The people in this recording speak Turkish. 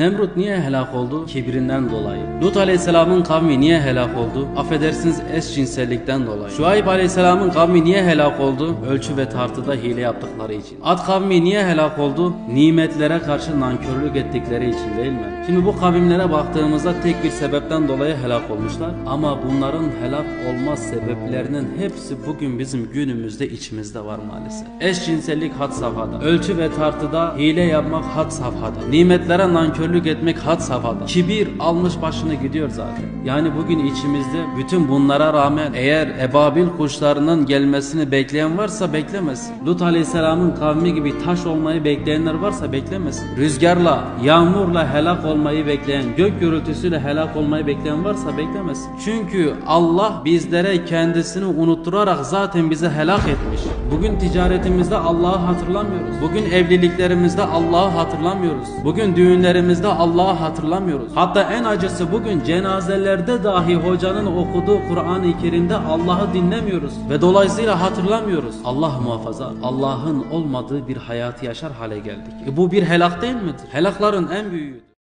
Nemrut niye helak oldu? Kibrinden dolayı. Lut aleyhisselamın kavmi niye helak oldu? Affedersiniz eşcinsellikten dolayı. Şuayb aleyhisselamın kavmi niye helak oldu? Ölçü ve tartıda hile yaptıkları için. Ad kavmi niye helak oldu? Nimetlere karşı nankörlük ettikleri için değil mi? Şimdi bu kavimlere baktığımızda tek bir sebepten dolayı helak olmuşlar. Ama bunların helak olma sebeplerinin hepsi bugün bizim günümüzde içimizde var maalesef. Eşcinsellik had safhada. Ölçü ve tartıda hile yapmak had safhada. Nimetlere nankörlük etmek had safhada. Kibir almış başını gidiyor zaten. Yani bugün içimizde bütün bunlara rağmen eğer ebabil kuşlarının gelmesini bekleyen varsa beklemesin. Lut aleyhisselamın kavmi gibi taş olmayı bekleyenler varsa beklemesin. Rüzgarla, yağmurla helak olmayı bekleyen, gök gürültüsüyle helak olmayı bekleyen varsa beklemesin. Çünkü Allah bizlere kendisini unutturarak zaten bizi helak etmiş. Bugün ticaretimizde Allah'ı hatırlamıyoruz. Bugün evliliklerimizde Allah'ı hatırlamıyoruz. Bugün düğünlerimizde Allah'ı hatırlamıyoruz. Hatta en acısı bugün cenazelerde dahi hocanın okuduğu Kur'an-ı Kerim'de Allah'ı dinlemiyoruz ve dolayısıyla hatırlamıyoruz. Allah muhafaza Allah'ın olmadığı bir hayatı yaşar hale geldik. E bu bir helak değil midir? Helakların en büyüğü.